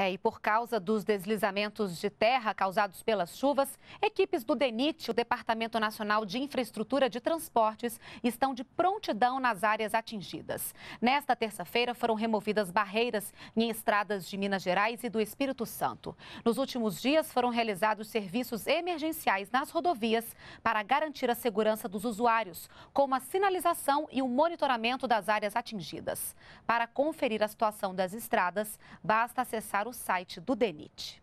É, e por causa dos deslizamentos de terra causados pelas chuvas, equipes do DENIT, o Departamento Nacional de Infraestrutura de Transportes, estão de prontidão nas áreas atingidas. Nesta terça-feira foram removidas barreiras em estradas de Minas Gerais e do Espírito Santo. Nos últimos dias foram realizados serviços emergenciais nas rodovias para garantir a segurança dos usuários, como a sinalização e o monitoramento das áreas atingidas. Para conferir a situação das estradas, basta acessar o site do DENIT.